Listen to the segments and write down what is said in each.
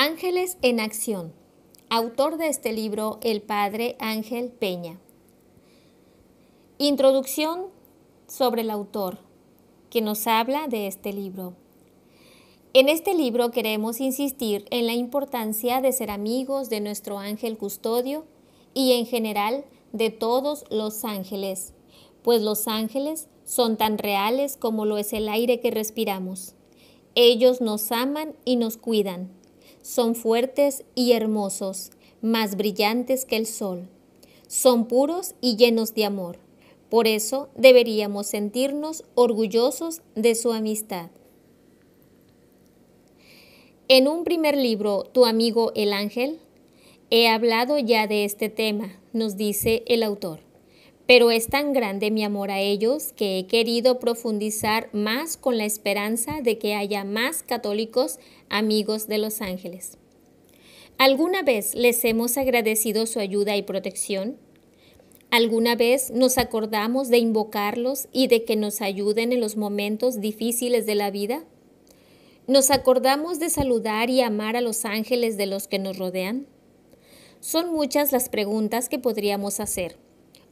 Ángeles en Acción. Autor de este libro, el padre Ángel Peña. Introducción sobre el autor, que nos habla de este libro. En este libro queremos insistir en la importancia de ser amigos de nuestro ángel custodio y en general de todos los ángeles, pues los ángeles son tan reales como lo es el aire que respiramos. Ellos nos aman y nos cuidan son fuertes y hermosos, más brillantes que el sol. Son puros y llenos de amor. Por eso deberíamos sentirnos orgullosos de su amistad. En un primer libro, Tu amigo el ángel, he hablado ya de este tema, nos dice el autor. Pero es tan grande mi amor a ellos que he querido profundizar más con la esperanza de que haya más católicos amigos de los ángeles. ¿Alguna vez les hemos agradecido su ayuda y protección? ¿Alguna vez nos acordamos de invocarlos y de que nos ayuden en los momentos difíciles de la vida? ¿Nos acordamos de saludar y amar a los ángeles de los que nos rodean? Son muchas las preguntas que podríamos hacer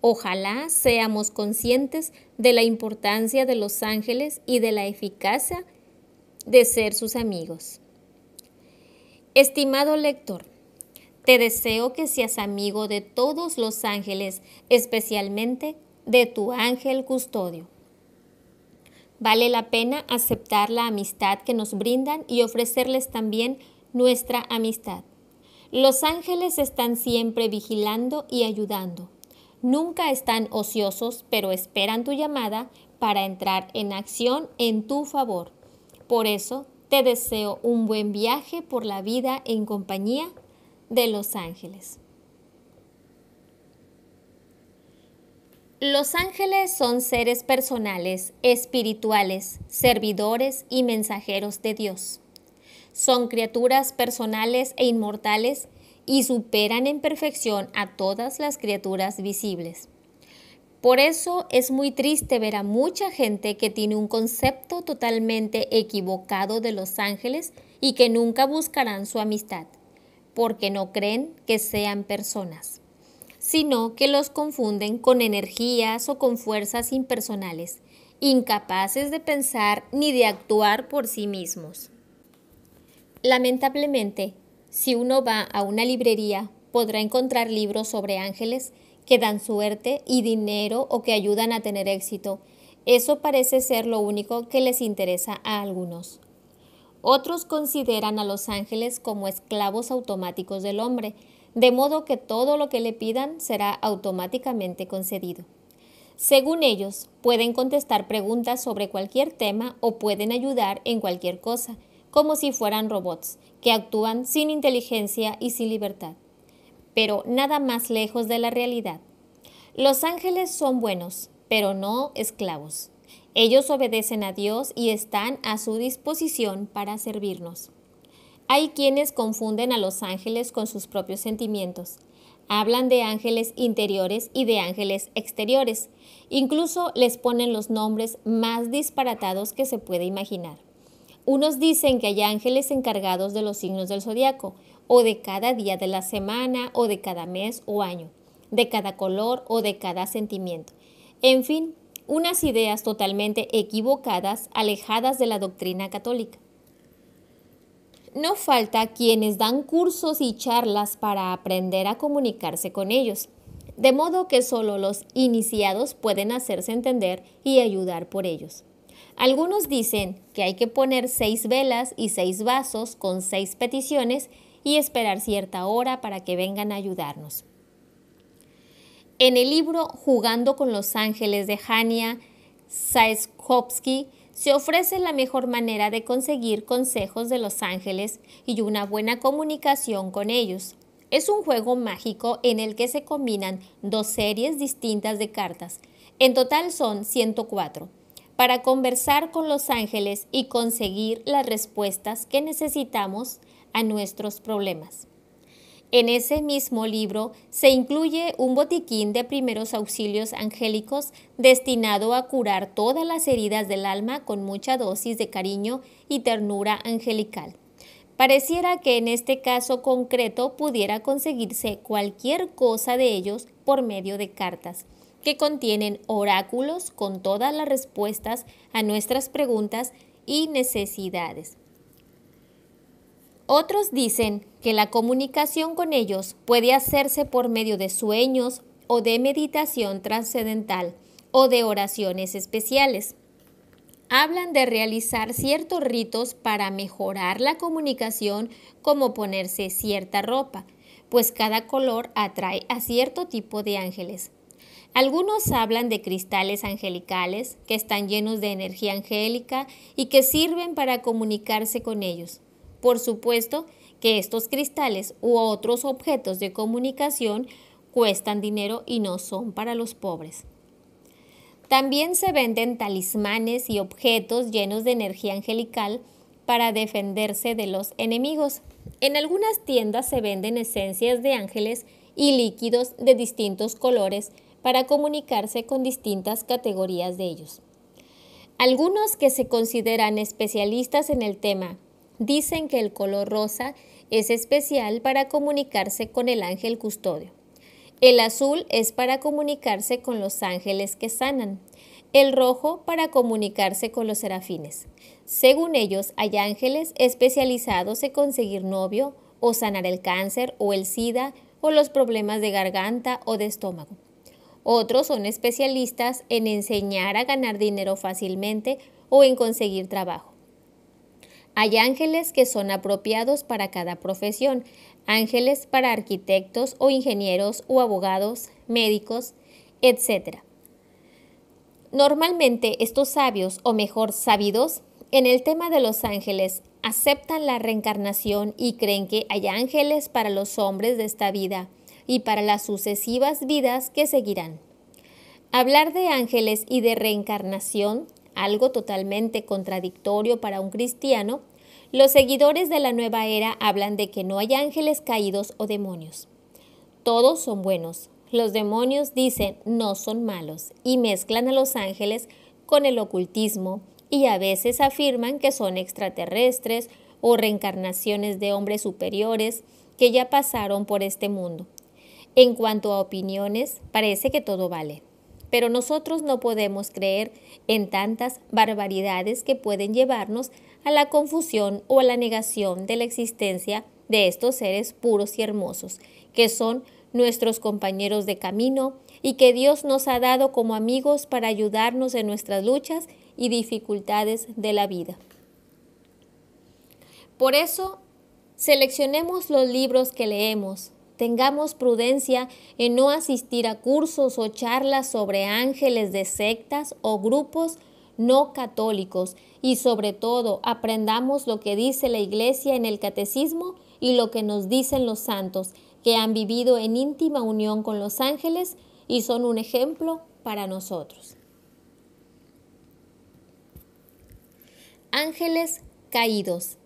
Ojalá seamos conscientes de la importancia de los ángeles y de la eficacia de ser sus amigos. Estimado lector, te deseo que seas amigo de todos los ángeles, especialmente de tu ángel custodio. Vale la pena aceptar la amistad que nos brindan y ofrecerles también nuestra amistad. Los ángeles están siempre vigilando y ayudando. Nunca están ociosos, pero esperan tu llamada para entrar en acción en tu favor. Por eso te deseo un buen viaje por la vida en compañía de los ángeles. Los ángeles son seres personales, espirituales, servidores y mensajeros de Dios. Son criaturas personales e inmortales y superan en perfección a todas las criaturas visibles. Por eso es muy triste ver a mucha gente que tiene un concepto totalmente equivocado de los ángeles y que nunca buscarán su amistad, porque no creen que sean personas, sino que los confunden con energías o con fuerzas impersonales, incapaces de pensar ni de actuar por sí mismos. Lamentablemente, si uno va a una librería, podrá encontrar libros sobre ángeles que dan suerte y dinero o que ayudan a tener éxito. Eso parece ser lo único que les interesa a algunos. Otros consideran a los ángeles como esclavos automáticos del hombre, de modo que todo lo que le pidan será automáticamente concedido. Según ellos, pueden contestar preguntas sobre cualquier tema o pueden ayudar en cualquier cosa, como si fueran robots, que actúan sin inteligencia y sin libertad. Pero nada más lejos de la realidad. Los ángeles son buenos, pero no esclavos. Ellos obedecen a Dios y están a su disposición para servirnos. Hay quienes confunden a los ángeles con sus propios sentimientos. Hablan de ángeles interiores y de ángeles exteriores. Incluso les ponen los nombres más disparatados que se puede imaginar. Unos dicen que hay ángeles encargados de los signos del zodiaco, o de cada día de la semana, o de cada mes o año, de cada color o de cada sentimiento. En fin, unas ideas totalmente equivocadas, alejadas de la doctrina católica. No falta quienes dan cursos y charlas para aprender a comunicarse con ellos, de modo que solo los iniciados pueden hacerse entender y ayudar por ellos. Algunos dicen que hay que poner seis velas y seis vasos con seis peticiones y esperar cierta hora para que vengan a ayudarnos. En el libro Jugando con los ángeles de Hania Saeskovsky se ofrece la mejor manera de conseguir consejos de los ángeles y una buena comunicación con ellos. Es un juego mágico en el que se combinan dos series distintas de cartas. En total son 104 para conversar con los ángeles y conseguir las respuestas que necesitamos a nuestros problemas. En ese mismo libro se incluye un botiquín de primeros auxilios angélicos destinado a curar todas las heridas del alma con mucha dosis de cariño y ternura angelical. Pareciera que en este caso concreto pudiera conseguirse cualquier cosa de ellos por medio de cartas, que contienen oráculos con todas las respuestas a nuestras preguntas y necesidades. Otros dicen que la comunicación con ellos puede hacerse por medio de sueños o de meditación trascendental o de oraciones especiales hablan de realizar ciertos ritos para mejorar la comunicación, como ponerse cierta ropa, pues cada color atrae a cierto tipo de ángeles. Algunos hablan de cristales angelicales que están llenos de energía angélica y que sirven para comunicarse con ellos. Por supuesto que estos cristales u otros objetos de comunicación cuestan dinero y no son para los pobres. También se venden talismanes y objetos llenos de energía angelical para defenderse de los enemigos. En algunas tiendas se venden esencias de ángeles y líquidos de distintos colores para comunicarse con distintas categorías de ellos. Algunos que se consideran especialistas en el tema dicen que el color rosa es especial para comunicarse con el ángel custodio. El azul es para comunicarse con los ángeles que sanan. El rojo para comunicarse con los serafines. Según ellos, hay ángeles especializados en conseguir novio o sanar el cáncer o el SIDA o los problemas de garganta o de estómago. Otros son especialistas en enseñar a ganar dinero fácilmente o en conseguir trabajo. Hay ángeles que son apropiados para cada profesión, ángeles para arquitectos o ingenieros o abogados, médicos, etc. Normalmente estos sabios, o mejor sabidos, en el tema de los ángeles, aceptan la reencarnación y creen que hay ángeles para los hombres de esta vida y para las sucesivas vidas que seguirán. Hablar de ángeles y de reencarnación, algo totalmente contradictorio para un cristiano, los seguidores de la nueva era hablan de que no hay ángeles caídos o demonios. Todos son buenos. Los demonios dicen no son malos y mezclan a los ángeles con el ocultismo y a veces afirman que son extraterrestres o reencarnaciones de hombres superiores que ya pasaron por este mundo. En cuanto a opiniones, parece que todo vale. Pero nosotros no podemos creer en tantas barbaridades que pueden llevarnos a la confusión o a la negación de la existencia de estos seres puros y hermosos, que son nuestros compañeros de camino y que Dios nos ha dado como amigos para ayudarnos en nuestras luchas y dificultades de la vida. Por eso, seleccionemos los libros que leemos, tengamos prudencia en no asistir a cursos o charlas sobre ángeles de sectas o grupos no católicos y sobre todo aprendamos lo que dice la Iglesia en el Catecismo y lo que nos dicen los santos, que han vivido en íntima unión con los ángeles y son un ejemplo para nosotros. Ángeles caídos.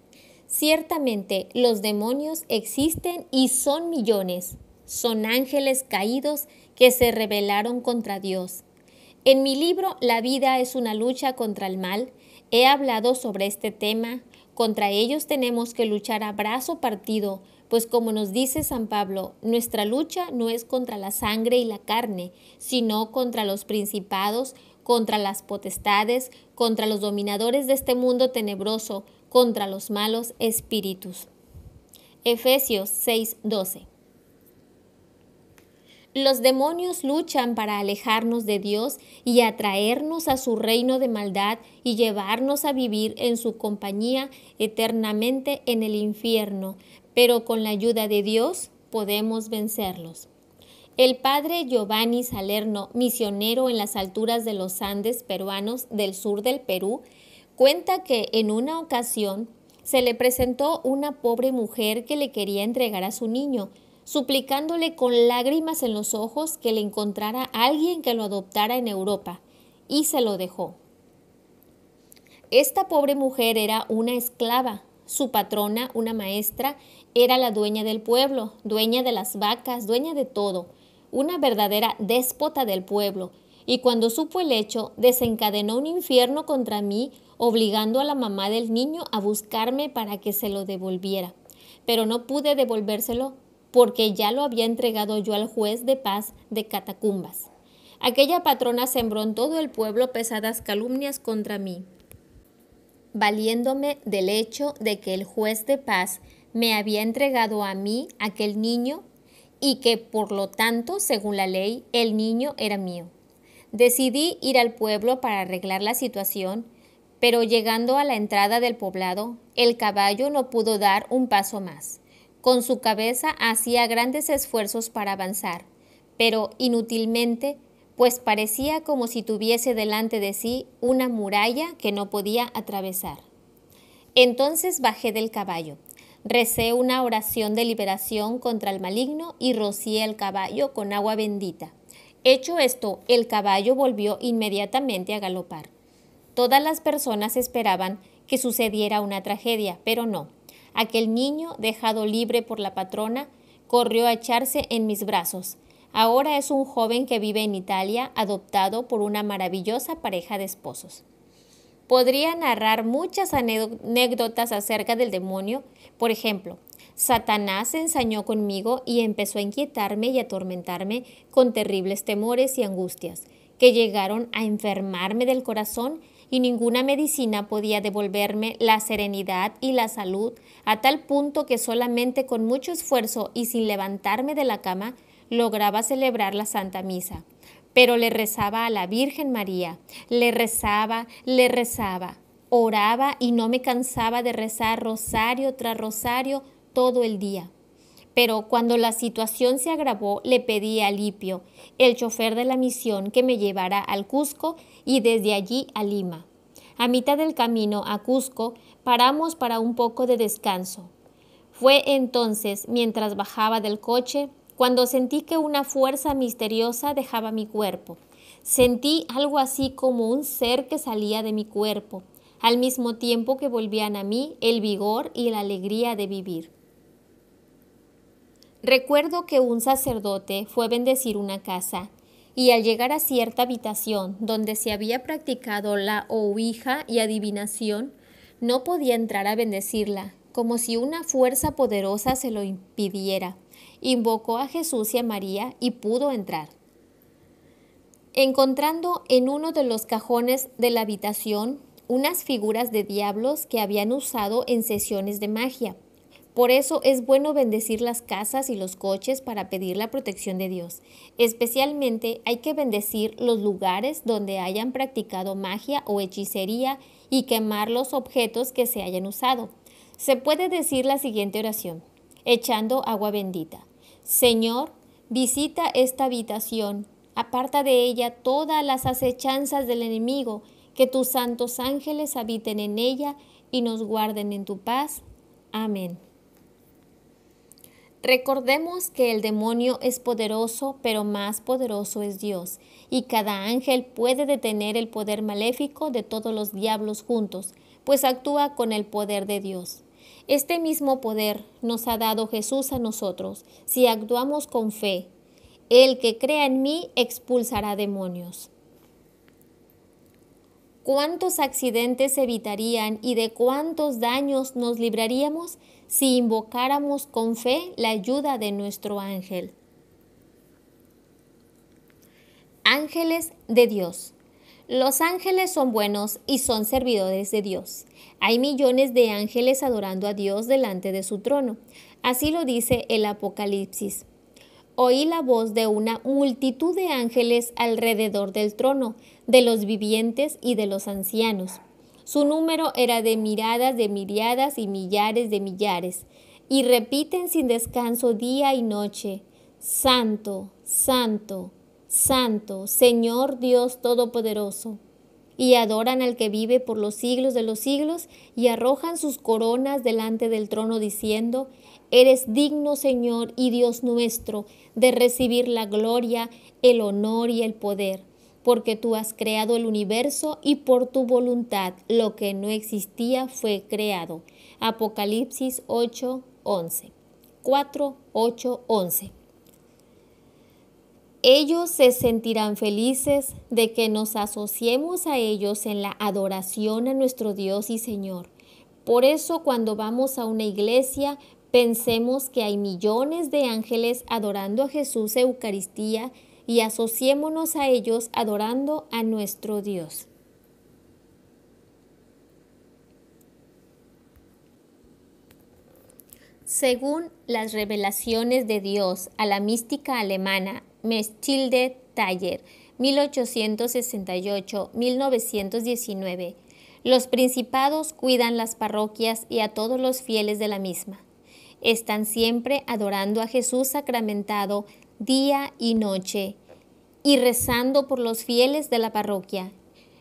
Ciertamente los demonios existen y son millones. Son ángeles caídos que se rebelaron contra Dios en mi libro La vida es una lucha contra el mal, he hablado sobre este tema. Contra ellos tenemos que luchar a brazo partido, pues como nos dice San Pablo, nuestra lucha no es contra la sangre y la carne, sino contra los principados, contra las potestades, contra los dominadores de este mundo tenebroso, contra los malos espíritus. Efesios 6:12 los demonios luchan para alejarnos de Dios y atraernos a su reino de maldad y llevarnos a vivir en su compañía eternamente en el infierno, pero con la ayuda de Dios podemos vencerlos. El padre Giovanni Salerno, misionero en las alturas de los Andes peruanos del sur del Perú, cuenta que en una ocasión se le presentó una pobre mujer que le quería entregar a su niño, suplicándole con lágrimas en los ojos que le encontrara alguien que lo adoptara en Europa, y se lo dejó. Esta pobre mujer era una esclava, su patrona, una maestra, era la dueña del pueblo, dueña de las vacas, dueña de todo, una verdadera déspota del pueblo, y cuando supo el hecho, desencadenó un infierno contra mí, obligando a la mamá del niño a buscarme para que se lo devolviera. Pero no pude devolvérselo porque ya lo había entregado yo al juez de paz de Catacumbas. Aquella patrona sembró en todo el pueblo pesadas calumnias contra mí, valiéndome del hecho de que el juez de paz me había entregado a mí aquel niño y que por lo tanto, según la ley, el niño era mío. Decidí ir al pueblo para arreglar la situación, pero llegando a la entrada del poblado, el caballo no pudo dar un paso más. Con su cabeza hacía grandes esfuerzos para avanzar, pero inútilmente, pues parecía como si tuviese delante de sí una muralla que no podía atravesar. Entonces bajé del caballo, recé una oración de liberación contra el maligno y rocié el caballo con agua bendita. Hecho esto, el caballo volvió inmediatamente a galopar. Todas las personas esperaban que sucediera una tragedia, pero no. Aquel niño, dejado libre por la patrona, corrió a echarse en mis brazos. Ahora es un joven que vive en Italia, adoptado por una maravillosa pareja de esposos. Podría narrar muchas anécdotas acerca del demonio. Por ejemplo, Satanás se ensañó conmigo y empezó a inquietarme y atormentarme con terribles temores y angustias, que llegaron a enfermarme del corazón y ninguna medicina podía devolverme la serenidad y la salud a tal punto que solamente con mucho esfuerzo y sin levantarme de la cama lograba celebrar la Santa Misa. Pero le rezaba a la Virgen María, le rezaba, le rezaba, oraba y no me cansaba de rezar rosario tras rosario todo el día. Pero cuando la situación se agravó, le pedí a Lipio, el chofer de la misión, que me llevara al Cusco y desde allí a Lima. A mitad del camino a Cusco paramos para un poco de descanso. Fue entonces, mientras bajaba del coche, cuando sentí que una fuerza misteriosa dejaba mi cuerpo. Sentí algo así como un ser que salía de mi cuerpo, al mismo tiempo que volvían a mí el vigor y la alegría de vivir. Recuerdo que un sacerdote fue bendecir una casa y al llegar a cierta habitación donde se había practicado la ouija y adivinación, no podía entrar a bendecirla, como si una fuerza poderosa se lo impidiera. Invocó a Jesús y a María y pudo entrar. Encontrando en uno de los cajones de la habitación unas figuras de diablos que habían usado en sesiones de magia, por eso es bueno bendecir las casas y los coches para pedir la protección de Dios. Especialmente hay que bendecir los lugares donde hayan practicado magia o hechicería y quemar los objetos que se hayan usado. Se puede decir la siguiente oración, echando agua bendita. Señor, visita esta habitación, aparta de ella todas las acechanzas del enemigo, que tus santos ángeles habiten en ella y nos guarden en tu paz. Amén. Recordemos que el demonio es poderoso, pero más poderoso es Dios, y cada ángel puede detener el poder maléfico de todos los diablos juntos, pues actúa con el poder de Dios. Este mismo poder nos ha dado Jesús a nosotros, si actuamos con fe. El que crea en mí expulsará demonios. ¿Cuántos accidentes evitarían y de cuántos daños nos libraríamos si invocáramos con fe la ayuda de nuestro ángel. Ángeles de Dios. Los ángeles son buenos y son servidores de Dios. Hay millones de ángeles adorando a Dios delante de su trono. Así lo dice el Apocalipsis. Oí la voz de una multitud de ángeles alrededor del trono, de los vivientes y de los ancianos su número era de miradas de miriadas y millares de millares, y repiten sin descanso día y noche, Santo, Santo, Santo, Señor Dios Todopoderoso. Y adoran al que vive por los siglos de los siglos y arrojan sus coronas delante del trono diciendo, Eres digno, Señor y Dios nuestro, de recibir la gloria, el honor y el poder porque tú has creado el universo y por tu voluntad lo que no existía fue creado. Apocalipsis 8, 11. 4, 8, 11. Ellos se sentirán felices de que nos asociemos a ellos en la adoración a nuestro Dios y Señor. Por eso cuando vamos a una iglesia, pensemos que hay millones de ángeles adorando a Jesús Eucaristía y asociémonos a ellos adorando a nuestro Dios. Según las revelaciones de Dios a la mística alemana Meschilde Taller, 1868-1919, los principados cuidan las parroquias y a todos los fieles de la misma. Están siempre adorando a Jesús sacramentado día y noche y rezando por los fieles de la parroquia.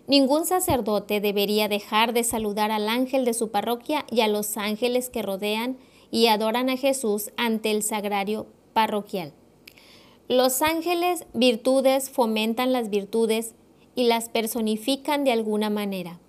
Ningún sacerdote debería dejar de saludar al ángel de su parroquia y a los ángeles que rodean y adoran a Jesús ante el sagrario parroquial. Los ángeles virtudes fomentan las virtudes y las personifican de alguna manera.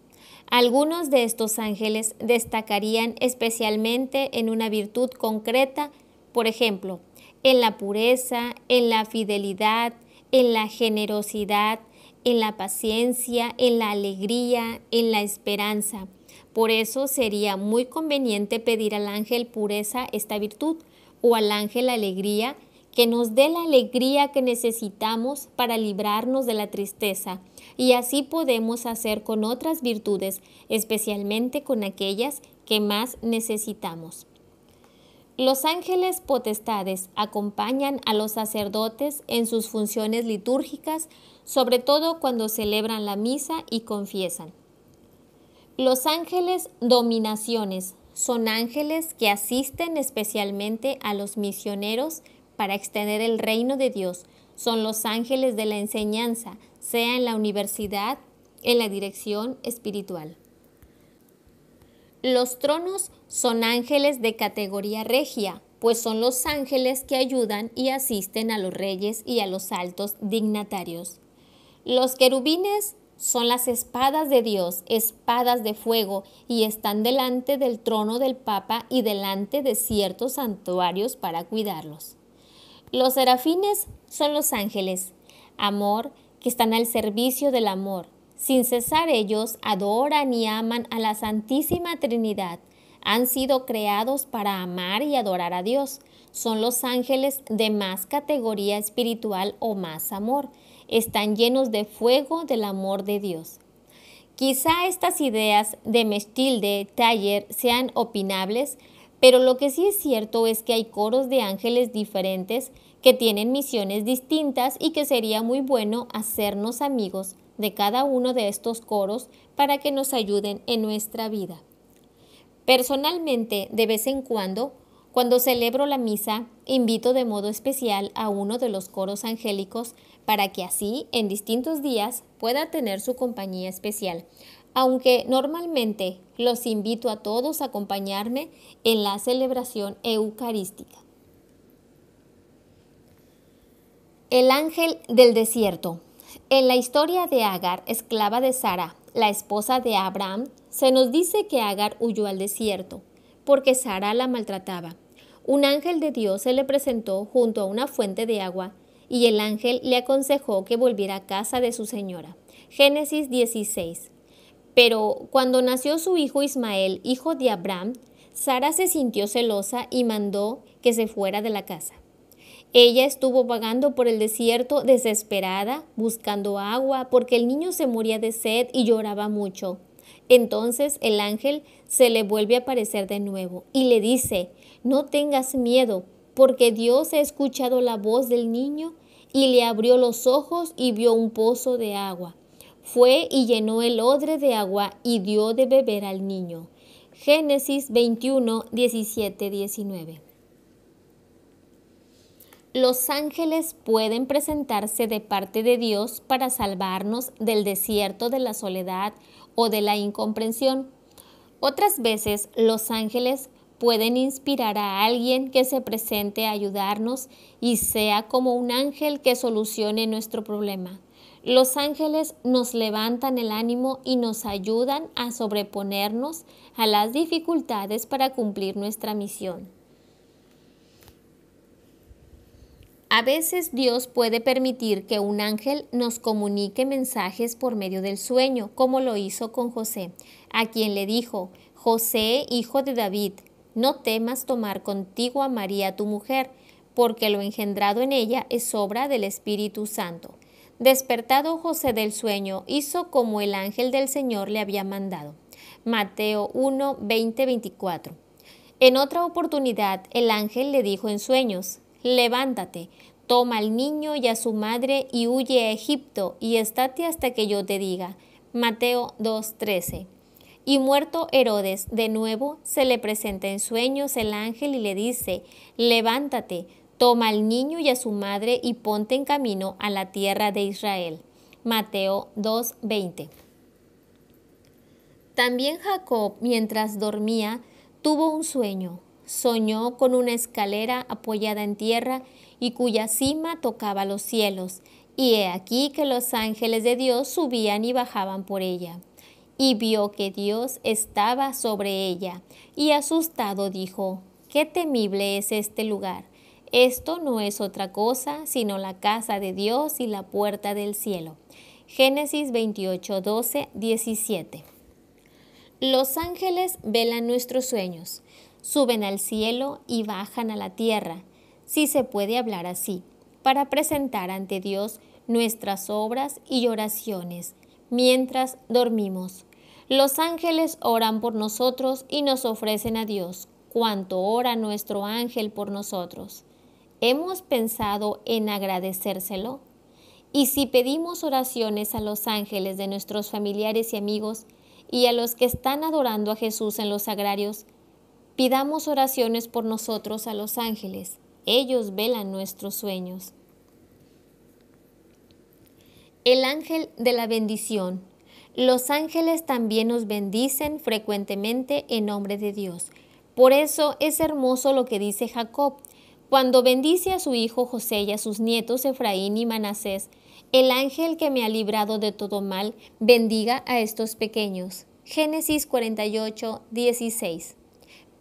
Algunos de estos ángeles destacarían especialmente en una virtud concreta, por ejemplo, en la pureza, en la fidelidad, en la generosidad, en la paciencia, en la alegría, en la esperanza, por eso sería muy conveniente pedir al ángel pureza esta virtud o al ángel alegría que nos dé la alegría que necesitamos para librarnos de la tristeza y así podemos hacer con otras virtudes, especialmente con aquellas que más necesitamos. Los ángeles potestades acompañan a los sacerdotes en sus funciones litúrgicas, sobre todo cuando celebran la misa y confiesan. Los ángeles dominaciones son ángeles que asisten especialmente a los misioneros para extender el reino de Dios. Son los ángeles de la enseñanza, sea en la universidad, en la dirección espiritual. Los tronos son ángeles de categoría regia, pues son los ángeles que ayudan y asisten a los reyes y a los altos dignatarios. Los querubines son las espadas de Dios, espadas de fuego, y están delante del trono del Papa y delante de ciertos santuarios para cuidarlos. Los serafines son los ángeles, amor, que están al servicio del amor. Sin cesar ellos adoran y aman a la Santísima Trinidad. Han sido creados para amar y adorar a Dios. Son los ángeles de más categoría espiritual o más amor están llenos de fuego del amor de Dios. Quizá estas ideas de Mestilde Taller sean opinables, pero lo que sí es cierto es que hay coros de ángeles diferentes que tienen misiones distintas y que sería muy bueno hacernos amigos de cada uno de estos coros para que nos ayuden en nuestra vida. Personalmente, de vez en cuando, cuando celebro la misa, invito de modo especial a uno de los coros angélicos para que así en distintos días pueda tener su compañía especial, aunque normalmente los invito a todos a acompañarme en la celebración eucarística. El ángel del desierto. En la historia de Agar, esclava de Sara, la esposa de Abraham, se nos dice que Agar huyó al desierto, porque Sara la maltrataba. Un ángel de Dios se le presentó junto a una fuente de agua y el ángel le aconsejó que volviera a casa de su señora. Génesis 16. Pero cuando nació su hijo Ismael, hijo de Abraham, Sara se sintió celosa y mandó que se fuera de la casa. Ella estuvo vagando por el desierto desesperada, buscando agua, porque el niño se moría de sed y lloraba mucho. Entonces el ángel se le vuelve a aparecer de nuevo y le dice, no tengas miedo, porque Dios ha escuchado la voz del niño y le abrió los ojos y vio un pozo de agua. Fue y llenó el odre de agua y dio de beber al niño. Génesis 21, 17, 19. Los ángeles pueden presentarse de parte de Dios para salvarnos del desierto de la soledad o de la incomprensión. Otras veces los ángeles pueden inspirar a alguien que se presente a ayudarnos y sea como un ángel que solucione nuestro problema. Los ángeles nos levantan el ánimo y nos ayudan a sobreponernos a las dificultades para cumplir nuestra misión. A veces Dios puede permitir que un ángel nos comunique mensajes por medio del sueño, como lo hizo con José, a quien le dijo, José, hijo de David, no temas tomar contigo a María tu mujer, porque lo engendrado en ella es obra del Espíritu Santo. Despertado José del sueño, hizo como el ángel del Señor le había mandado. Mateo 1, 20, 24. En otra oportunidad, el ángel le dijo en sueños, Levántate, toma al niño y a su madre y huye a Egipto y estate hasta que yo te diga. Mateo 2.13. Y muerto Herodes, de nuevo se le presenta en sueños el ángel y le dice, Levántate, toma al niño y a su madre y ponte en camino a la tierra de Israel. Mateo 2.20. También Jacob, mientras dormía, tuvo un sueño soñó con una escalera apoyada en tierra y cuya cima tocaba los cielos, y he aquí que los ángeles de Dios subían y bajaban por ella. Y vio que Dios estaba sobre ella, y asustado dijo, Qué temible es este lugar. Esto no es otra cosa sino la casa de Dios y la puerta del cielo. Génesis 28, 12, 17. Los ángeles velan nuestros sueños suben al cielo y bajan a la tierra, si se puede hablar así, para presentar ante Dios nuestras obras y oraciones mientras dormimos. Los ángeles oran por nosotros y nos ofrecen a Dios cuanto ora nuestro ángel por nosotros. ¿Hemos pensado en agradecérselo? Y si pedimos oraciones a los ángeles de nuestros familiares y amigos y a los que están adorando a Jesús en los sagrarios, Pidamos oraciones por nosotros a los ángeles. Ellos velan nuestros sueños. El ángel de la bendición. Los ángeles también nos bendicen frecuentemente en nombre de Dios. Por eso es hermoso lo que dice Jacob. Cuando bendice a su hijo José y a sus nietos Efraín y Manasés, el ángel que me ha librado de todo mal, bendiga a estos pequeños. Génesis 48, 16.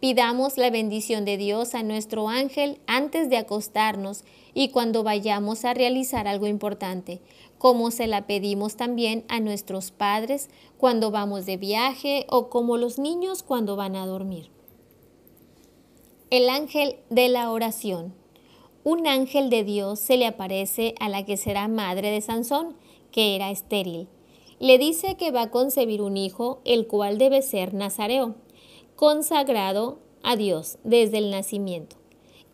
Pidamos la bendición de Dios a nuestro ángel antes de acostarnos y cuando vayamos a realizar algo importante, como se la pedimos también a nuestros padres cuando vamos de viaje o como los niños cuando van a dormir. El ángel de la oración. Un ángel de Dios se le aparece a la que será madre de Sansón, que era estéril. Le dice que va a concebir un hijo, el cual debe ser Nazareo consagrado a Dios desde el nacimiento.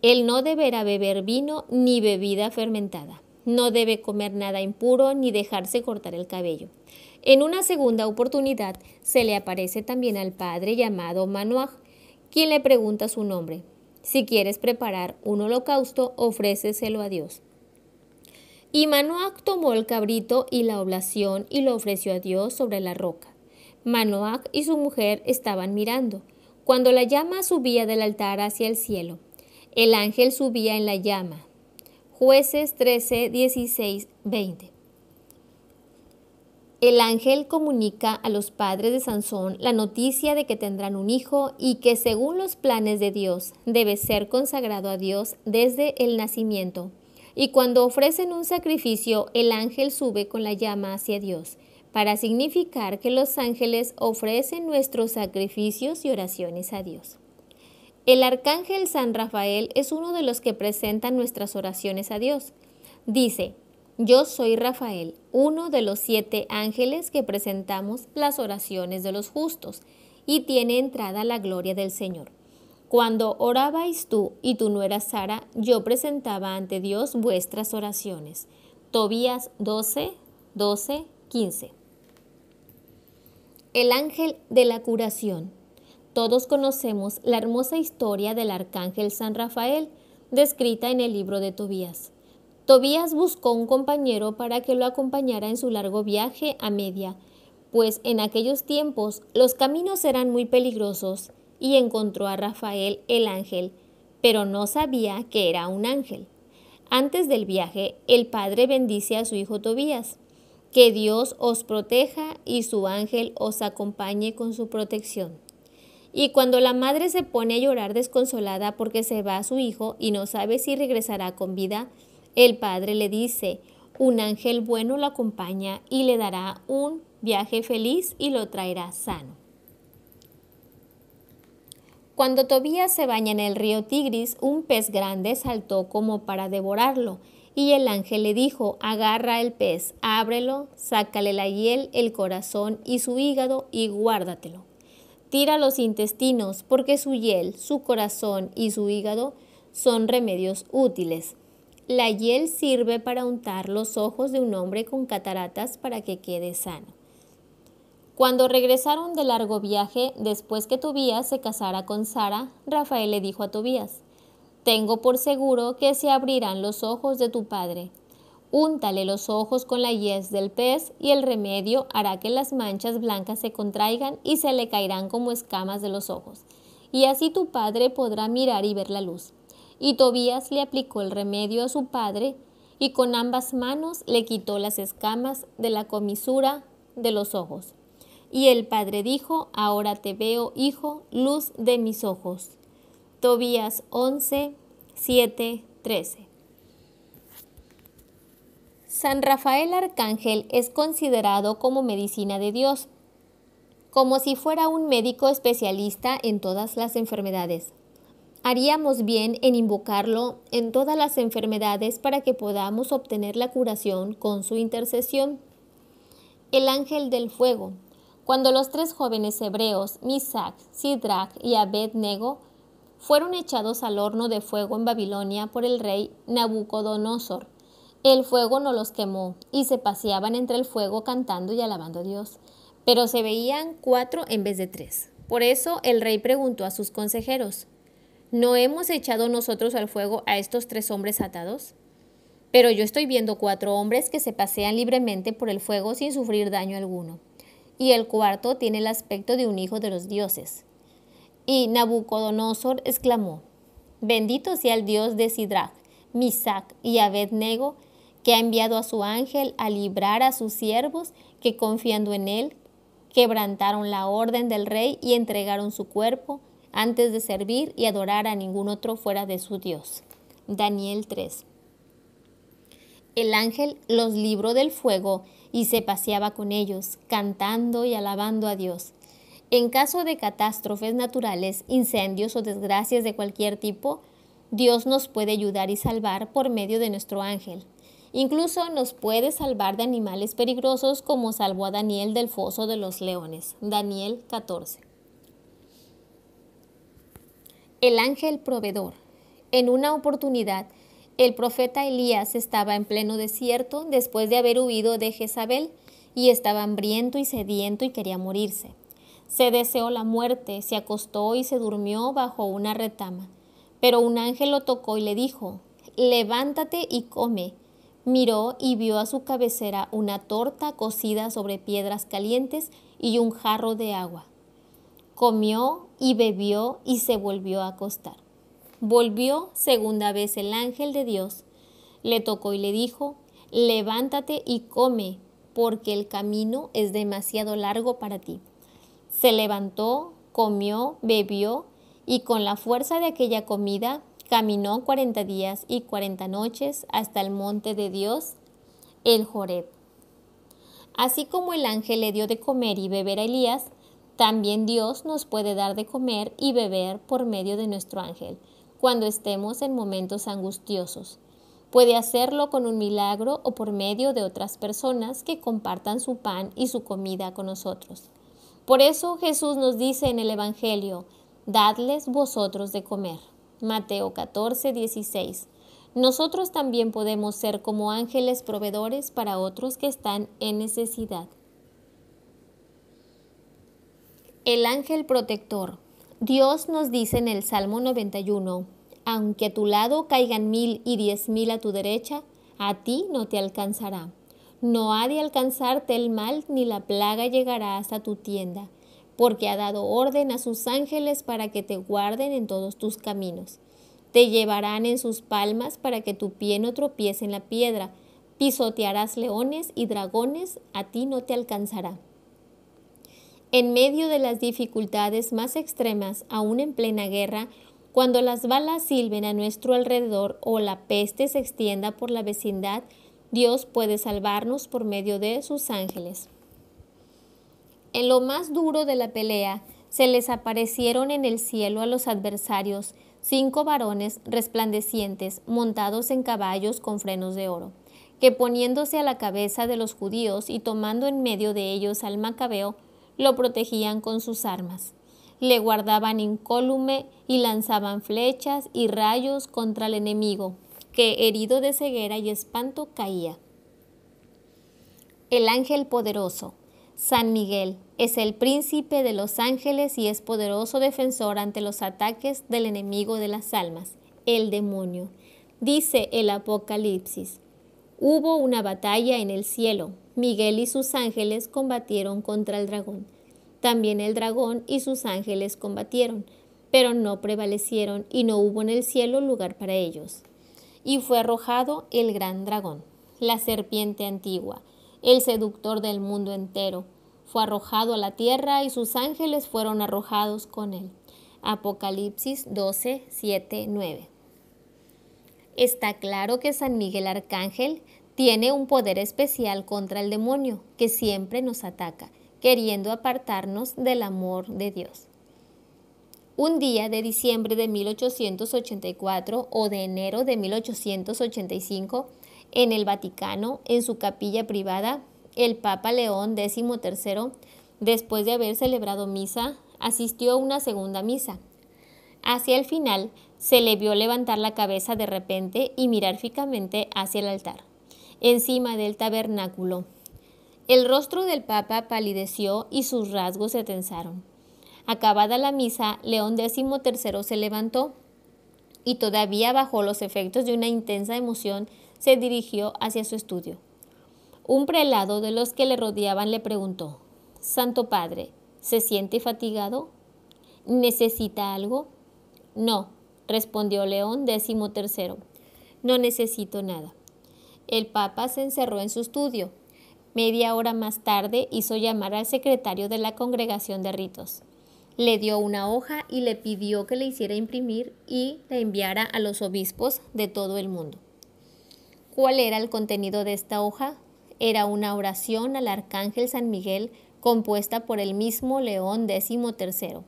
Él no deberá beber vino ni bebida fermentada. No debe comer nada impuro ni dejarse cortar el cabello. En una segunda oportunidad se le aparece también al padre llamado Manoah, quien le pregunta su nombre. Si quieres preparar un holocausto, ofréceselo a Dios. Y Manoah tomó el cabrito y la oblación y lo ofreció a Dios sobre la roca. Manoah y su mujer estaban mirando cuando la llama subía del altar hacia el cielo. El ángel subía en la llama. Jueces 13, 16, 20. El ángel comunica a los padres de Sansón la noticia de que tendrán un hijo y que según los planes de Dios debe ser consagrado a Dios desde el nacimiento. Y cuando ofrecen un sacrificio, el ángel sube con la llama hacia Dios para significar que los ángeles ofrecen nuestros sacrificios y oraciones a Dios. El arcángel San Rafael es uno de los que presentan nuestras oraciones a Dios. Dice, yo soy Rafael, uno de los siete ángeles que presentamos las oraciones de los justos, y tiene entrada la gloria del Señor. Cuando orabais tú y tu nuera Sara, yo presentaba ante Dios vuestras oraciones. Tobías 12, 12, 15. El ángel de la curación. Todos conocemos la hermosa historia del arcángel San Rafael, descrita en el libro de Tobías. Tobías buscó un compañero para que lo acompañara en su largo viaje a Media, pues en aquellos tiempos los caminos eran muy peligrosos, y encontró a Rafael el ángel, pero no sabía que era un ángel. Antes del viaje, el padre bendice a su hijo Tobías. Que Dios os proteja y su ángel os acompañe con su protección. Y cuando la madre se pone a llorar desconsolada porque se va a su hijo y no sabe si regresará con vida, El padre le dice, un ángel bueno lo acompaña y le dará un viaje feliz y lo traerá sano. Cuando Tobías se baña en el río Tigris, un pez grande saltó como para devorarlo, y el ángel le dijo, agarra el pez, ábrelo, sácale la hiel, el corazón y su hígado y guárdatelo. Tira los intestinos, porque su hiel, su corazón y su hígado son remedios útiles. La hiel sirve para untar los ojos de un hombre con cataratas para que quede sano. Cuando regresaron de largo viaje, después que Tobías se casara con Sara, Rafael le dijo a Tobías, Tengo por seguro que se abrirán los ojos de tu padre. Úntale los ojos con la hiel del pez y el remedio hará que las manchas blancas se contraigan y se le caerán como escamas de los ojos. Y así tu padre podrá mirar y ver la luz. Y Tobías le aplicó el remedio a su padre y con ambas manos le quitó las escamas de la comisura de los ojos. Y el padre dijo, ahora te veo, hijo, luz de mis ojos. Tobías 11, 7, 13. San Rafael Arcángel es considerado como medicina de Dios, como si fuera un médico especialista en todas las enfermedades haríamos bien en invocarlo en todas las enfermedades para que podamos obtener la curación con su intercesión. El ángel del fuego. Cuando los tres jóvenes hebreos, Misac, Sidrach y Abed-Nego, fueron echados al horno de fuego en Babilonia por el rey Nabucodonosor, el fuego no los quemó y se paseaban entre el fuego cantando y alabando a Dios. Pero se veían cuatro en vez de tres. Por eso el rey preguntó a sus consejeros, ¿No hemos echado nosotros al fuego a estos tres hombres atados? Pero yo estoy viendo cuatro hombres que se pasean libremente por el fuego sin sufrir daño alguno. Y el cuarto tiene el aspecto de un hijo de los dioses. Y Nabucodonosor exclamó, Bendito sea el Dios de Sidrach, Misac y Abednego, que ha enviado a su ángel a librar a sus siervos que confiando en él, quebrantaron la orden del rey y entregaron su cuerpo antes de servir y adorar a ningún otro fuera de su Dios. Daniel 3. El ángel los libró del fuego y se paseaba con ellos, cantando y alabando a Dios. En caso de catástrofes naturales, incendios o desgracias de cualquier tipo, Dios nos puede ayudar y salvar por medio de nuestro ángel. Incluso nos puede salvar de animales peligrosos como salvó a Daniel del foso de los leones. Daniel 14. El ángel proveedor. En una oportunidad, el profeta Elías estaba en pleno desierto después de haber huido de Jezabel y estaba hambriento y sediento y quería morirse. Se deseó la muerte, se acostó y se durmió bajo una retama. Pero un ángel lo tocó y le dijo, levántate y come. Miró y vio a su cabecera una torta cocida sobre piedras calientes y un jarro de agua comió y bebió y se volvió a acostar. Volvió segunda vez el ángel de Dios, le tocó y le dijo, levántate y come, porque el camino es demasiado largo para ti. Se levantó, comió, bebió, y con la fuerza de aquella comida caminó cuarenta días y cuarenta noches hasta el monte de Dios, el Joreb. Así como el ángel le dio de comer y beber a Elías, también Dios nos puede dar de comer y beber por medio de nuestro ángel, cuando estemos en momentos angustiosos. Puede hacerlo con un milagro o por medio de otras personas que compartan su pan y su comida con nosotros. Por eso Jesús nos dice en el Evangelio, dadles vosotros de comer. Mateo 14, 16. Nosotros también podemos ser como ángeles proveedores para otros que están en necesidad. El ángel protector. Dios nos dice en el Salmo 91, aunque a tu lado caigan mil y diez mil a tu derecha, a ti no te alcanzará. No ha de alcanzarte el mal ni la plaga llegará hasta tu tienda, porque ha dado orden a sus ángeles para que te guarden en todos tus caminos. Te llevarán en sus palmas para que tu pie no tropiece en la piedra. Pisotearás leones y dragones, a ti no te alcanzará. En medio de las dificultades más extremas, aún en plena guerra, Cuando las balas silben a nuestro alrededor o la peste se extienda por la vecindad, Dios puede salvarnos por medio de sus ángeles. En lo más duro de la pelea, se les aparecieron en el cielo a los adversarios cinco varones resplandecientes montados en caballos con frenos de oro, que poniéndose a la cabeza de los judíos y tomando en medio de ellos al macabeo, lo protegían con sus armas. Le guardaban incólume y lanzaban flechas y rayos contra el enemigo, que herido de ceguera y espanto caía. El ángel poderoso, San Miguel, es el príncipe de los ángeles y es poderoso defensor ante los ataques del enemigo de las almas, el demonio. Dice el Apocalipsis, hubo una batalla en el cielo, Miguel y sus ángeles combatieron contra el dragón. También el dragón y sus ángeles combatieron, pero no prevalecieron y no hubo en el cielo lugar para ellos. Y fue arrojado el gran dragón, la serpiente antigua, el seductor del mundo entero, fue arrojado a la tierra y sus ángeles fueron arrojados con él. Apocalipsis 12, 7, 9. Está claro que San Miguel Arcángel tiene un poder especial contra el demonio que siempre nos ataca, queriendo apartarnos del amor de Dios. Un día de diciembre de 1884 o de enero de 1885, en el Vaticano, en su capilla privada, el Papa León XIII, después de haber celebrado misa, asistió a una segunda misa. Hacia el final, se le vio levantar la cabeza de repente y mirar fijamente hacia el altar, encima del tabernáculo. El rostro del Papa palideció y sus rasgos se tensaron. Acabada la misa, León XIII se levantó y todavía bajo los efectos de una intensa emoción se dirigió hacia su estudio. Un prelado de los que le rodeaban le preguntó, Santo Padre, ¿se siente fatigado? ¿Necesita algo? No, respondió León XIII. No necesito nada. El Papa se encerró en su estudio. Media hora más tarde hizo llamar al secretario de la congregación de ritos. Le dio una hoja y le pidió que le hiciera imprimir y la enviara a los obispos de todo el mundo. ¿Cuál era el contenido de esta hoja? Era una oración al arcángel San Miguel compuesta por el mismo León XIII.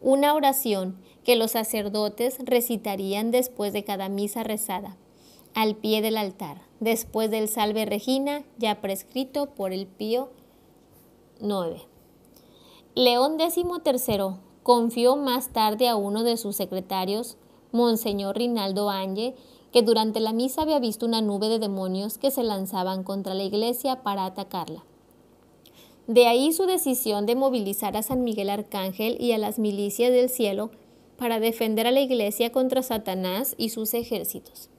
Una oración que los sacerdotes recitarían después de cada misa rezada, al pie del altar, después del Salve Regina, ya prescrito por el Pío IX. León XIII confió más tarde a uno de sus secretarios, Monseñor Rinaldo Ange, que durante la misa había visto una nube de demonios que se lanzaban contra la iglesia para atacarla. De ahí su decisión de movilizar a San Miguel Arcángel y a las milicias del cielo para defender a la iglesia contra Satanás y sus ejércitos.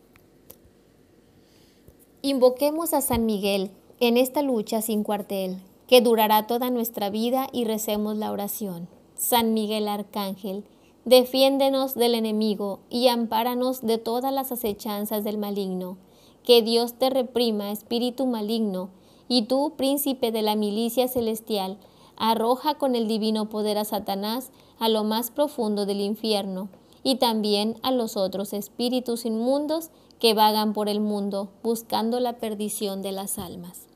Invoquemos a San Miguel en esta lucha sin cuartel, que durará toda nuestra vida y recemos la oración. San Miguel Arcángel, Defiéndenos del enemigo y ampáranos de todas las acechanzas del maligno. Que Dios te reprima, espíritu maligno, y tú, príncipe de la milicia celestial, arroja con el divino poder a Satanás a lo más profundo del infierno, y también a los otros espíritus inmundos que vagan por el mundo buscando la perdición de las almas.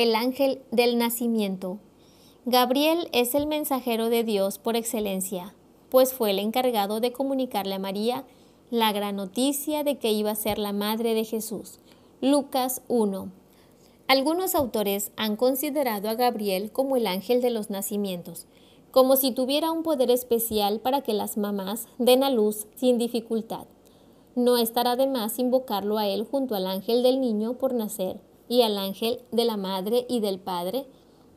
El ángel del nacimiento Gabriel es el mensajero de Dios por excelencia, pues fue el encargado de comunicarle a María la gran noticia de que iba a ser la madre de Jesús. Lucas 1. Algunos autores han considerado a Gabriel como el ángel de los nacimientos, como si tuviera un poder especial para que las mamás den a luz sin dificultad. No estará de más invocarlo a él junto al ángel del niño por nacer y al ángel de la madre y del padre,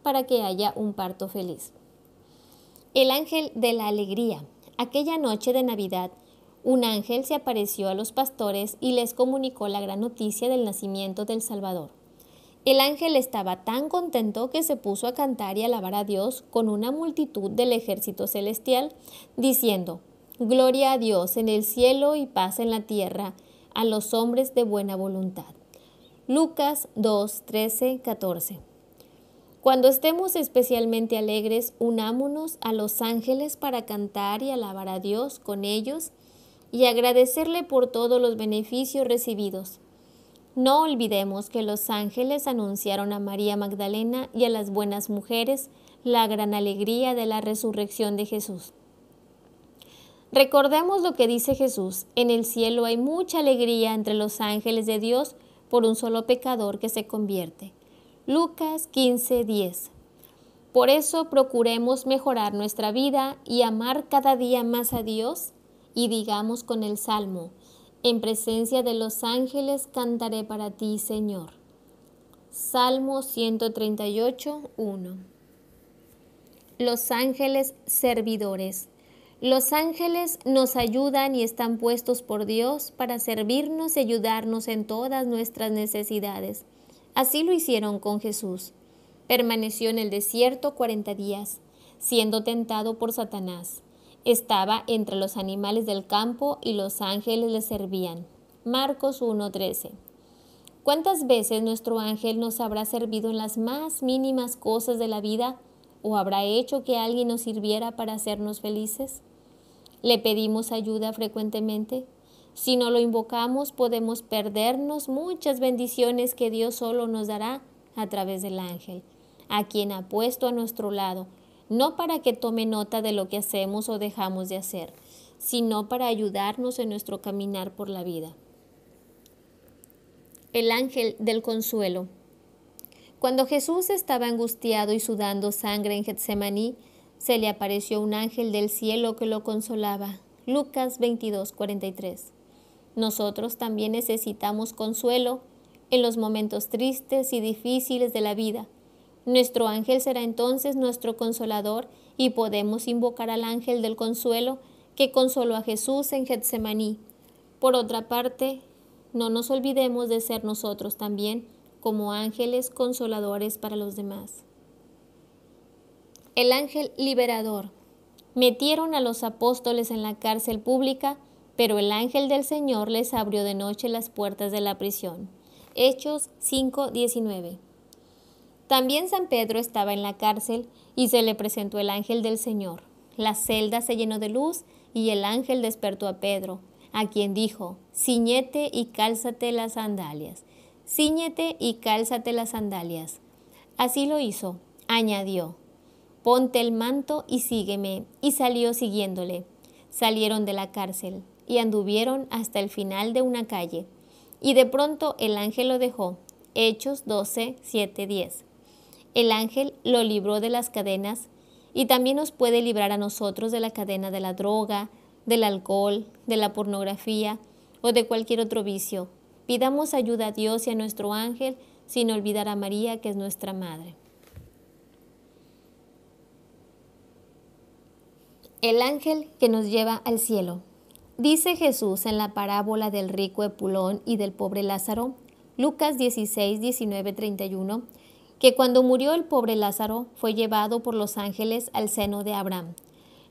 para que haya un parto feliz. El ángel de la alegría. Aquella noche de Navidad, un ángel se apareció a los pastores y les comunicó la gran noticia del nacimiento del Salvador. El ángel estaba tan contento que se puso a cantar y alabar a Dios con una multitud del ejército celestial, diciendo, Gloria a Dios en el cielo y paz en la tierra, a los hombres de buena voluntad. Lucas 2, 13, 14. Cuando estemos especialmente alegres, unámonos a los ángeles para cantar y alabar a Dios con ellos y agradecerle por todos los beneficios recibidos. No olvidemos que los ángeles anunciaron a María Magdalena y a las buenas mujeres la gran alegría de la resurrección de Jesús. Recordemos lo que dice Jesús, en el cielo hay mucha alegría entre los ángeles de Dios por un solo pecador que se convierte. Lucas 15:10 Por eso procuremos mejorar nuestra vida y amar cada día más a Dios y digamos con el Salmo, en presencia de los ángeles cantaré para ti, Señor. Salmo 138, 1. Los ángeles servidores. Los ángeles nos ayudan y están puestos por Dios para servirnos y ayudarnos en todas nuestras necesidades. Así lo hicieron con Jesús. Permaneció en el desierto cuarenta días, siendo tentado por Satanás. Estaba entre los animales del campo y los ángeles le servían. Marcos 1:13. ¿Cuántas veces nuestro ángel nos habrá servido en las más mínimas cosas de la vida o habrá hecho que alguien nos sirviera para hacernos felices? ¿Le pedimos ayuda frecuentemente? Si no lo invocamos, podemos perdernos muchas bendiciones que Dios solo nos dará a través del ángel, a quien ha puesto a nuestro lado, no para que tome nota de lo que hacemos o dejamos de hacer, sino para ayudarnos en nuestro caminar por la vida. El ángel del consuelo. Cuando Jesús estaba angustiado y sudando sangre en Getsemaní, se le apareció un ángel del cielo que lo consolaba. Lucas 22, 43. Nosotros también necesitamos consuelo en los momentos tristes y difíciles de la vida. Nuestro ángel será entonces nuestro consolador y podemos invocar al ángel del consuelo que consoló a Jesús en Getsemaní. Por otra parte, no nos olvidemos de ser nosotros también como ángeles consoladores para los demás. El ángel liberador. Metieron a los apóstoles en la cárcel pública, pero el ángel del Señor les abrió de noche las puertas de la prisión. Hechos 5:19. También San Pedro estaba en la cárcel y se le presentó el ángel del Señor. La celda se llenó de luz y el ángel despertó a Pedro, a quien dijo, ciñete y cálzate las sandalias, ciñete y cálzate las sandalias. Así lo hizo, añadió, ponte el manto y sígueme. Y salió siguiéndole. Salieron de la cárcel y anduvieron hasta el final de una calle. Y de pronto el ángel lo dejó. Hechos 12, 7, 10. El ángel lo libró de las cadenas y también nos puede librar a nosotros de la cadena de la droga, del alcohol, de la pornografía o de cualquier otro vicio. Pidamos ayuda a Dios y a nuestro ángel sin olvidar a María, que es nuestra madre. El ángel que nos lleva al cielo. Dice Jesús en la parábola del rico Epulón y del pobre Lázaro, Lucas 16, 19, 31, que cuando murió el pobre Lázaro fue llevado por los ángeles al seno de Abraham.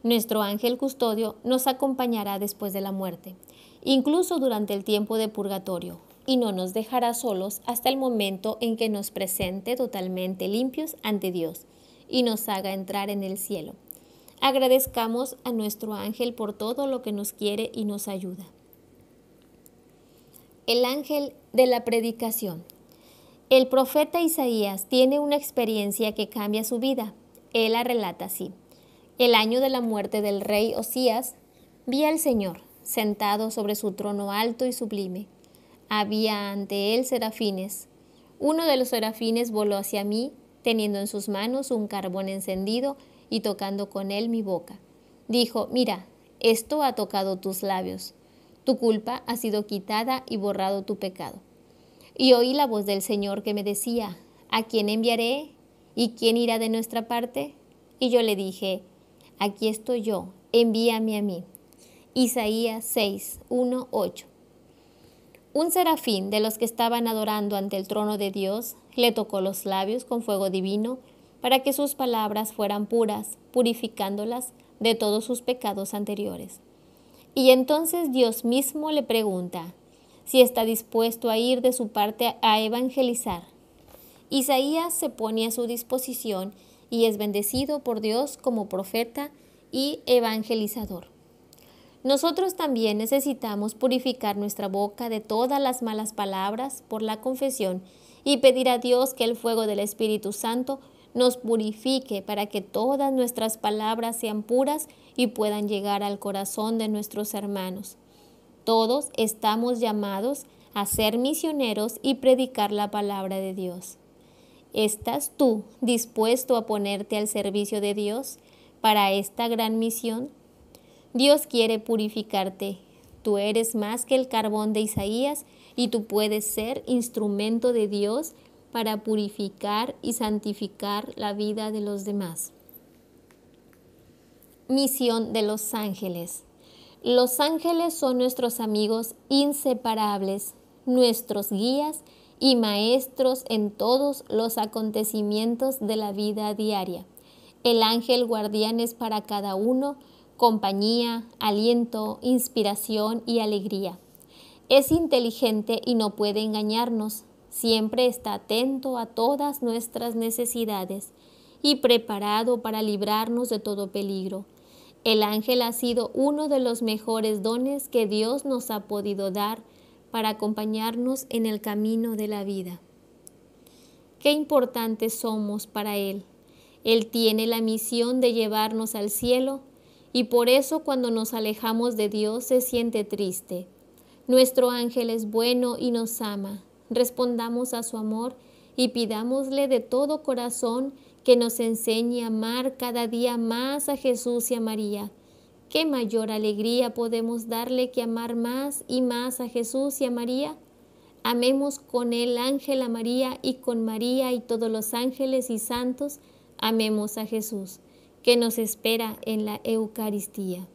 Nuestro ángel custodio nos acompañará después de la muerte, incluso durante el tiempo de purgatorio, y no nos dejará solos hasta el momento en que nos presente totalmente limpios ante Dios y nos haga entrar en el cielo. Agradezcamos a nuestro ángel por todo lo que nos quiere y nos ayuda. El ángel de la predicación. El profeta Isaías tiene una experiencia que cambia su vida. Él la relata así. El año de la muerte del rey Osías, vi al Señor sentado sobre su trono alto y sublime. Había ante él serafines. Uno de los serafines voló hacia mí, teniendo en sus manos un carbón encendido y tocando con él mi boca. Dijo, mira, esto ha tocado tus labios. Tu culpa ha sido quitada y borrado tu pecado. Y oí la voz del Señor que me decía, ¿a quién enviaré? ¿Y quién irá de nuestra parte? Y yo le dije, aquí estoy yo, envíame a mí. Isaías 6, 1, 8. Un serafín de los que estaban adorando ante el trono de Dios le tocó los labios con fuego divino para que sus palabras fueran puras, purificándolas de todos sus pecados anteriores. Y entonces Dios mismo le pregunta si está dispuesto a ir de su parte a evangelizar. Isaías se pone a su disposición y es bendecido por Dios como profeta y evangelizador. Nosotros también necesitamos purificar nuestra boca de todas las malas palabras por la confesión y pedir a Dios que el fuego del Espíritu Santo nos purifique para que todas nuestras palabras sean puras y puedan llegar al corazón de nuestros hermanos. Todos estamos llamados a ser misioneros y predicar la palabra de Dios. ¿Estás tú dispuesto a ponerte al servicio de Dios para esta gran misión? Dios quiere purificarte. Tú eres más que el carbón de Isaías y tú puedes ser instrumento de Dios para purificar y santificar la vida de los demás. Misión de los ángeles. Los ángeles son nuestros amigos inseparables, nuestros guías y maestros en todos los acontecimientos de la vida diaria. El ángel guardián es para cada uno compañía, aliento, inspiración y alegría. Es inteligente y no puede engañarnos, siempre está atento a todas nuestras necesidades y preparado para librarnos de todo peligro. El ángel ha sido uno de los mejores dones que Dios nos ha podido dar para acompañarnos en el camino de la vida. Qué importantes somos para Él. Él tiene la misión de llevarnos al cielo y por eso cuando nos alejamos de Dios se siente triste. Nuestro ángel es bueno y nos ama respondamos a su amor y pidámosle de todo corazón que nos enseñe a amar cada día más a Jesús y a María. ¿Qué mayor alegría podemos darle que amar más y más a Jesús y a María? Amemos con el ángel a María y con María y todos los ángeles y santos, amemos a Jesús, que nos espera en la Eucaristía.